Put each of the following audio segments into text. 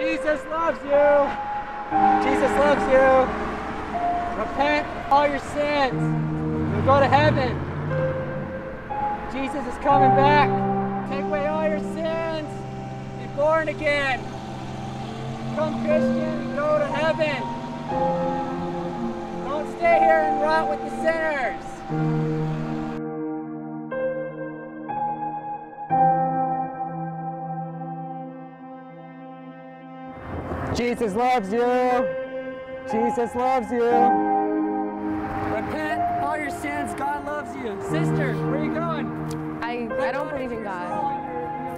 Jesus loves you. Jesus loves you. Repent all your sins. You'll go to heaven. Jesus is coming back. Take away all your sins. Be born again. Become Christian go to heaven. Don't stay here and rot with the sinners. Jesus loves you. Jesus loves you. Repent all your sins. God loves you. Sister, where are you going? I, I don't believe in God.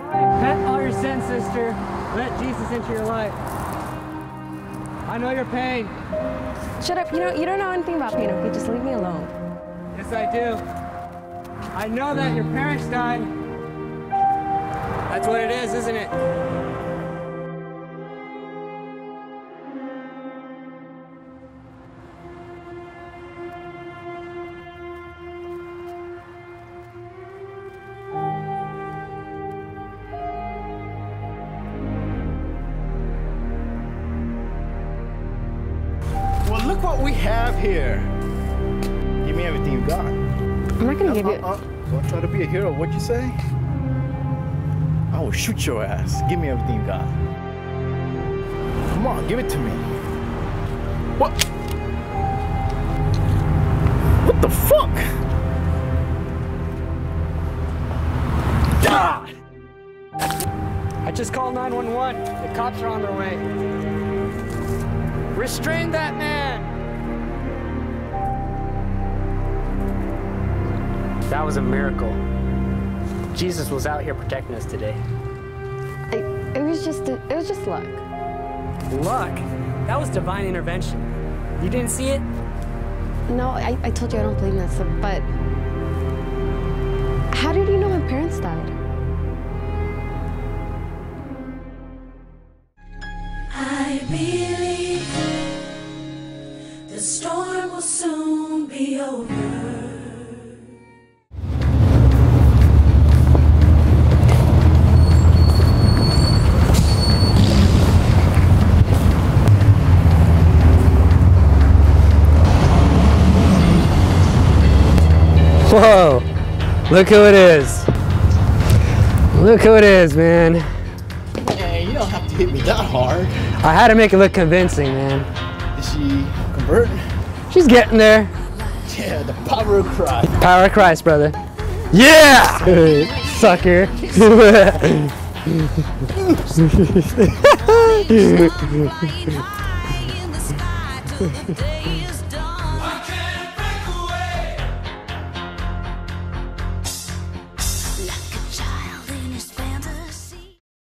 Repent all your sins, sister. Let Jesus into your life. I know your pain. Shut up. You know, you don't know anything about pain, okay? Just leave me alone. Yes, I do. I know that your parents died. That's what it is, isn't it? Look what we have here. Give me everything you got. I'm not gonna give you. Uh, uh, don't try to be a hero. What'd you say? I will shoot your ass. Give me everything you got. Come on, give it to me. What? What the fuck? Ah! I just called 911. The cops are on their way. Restrain that man! That was a miracle. Jesus was out here protecting us today. I, it was just, a, it was just luck. Luck? That was divine intervention. You didn't see it? No, I, I told you I don't believe in that stuff, but how did you know my parents died? I believe the storm will soon be over. Whoa! Look who it is. Look who it is, man. Hey, you don't have to hit me that hard. I had to make it look convincing, man. Did she convert? She's getting there. Yeah, the power of Christ. Power of Christ, brother. Yeah! Sucker.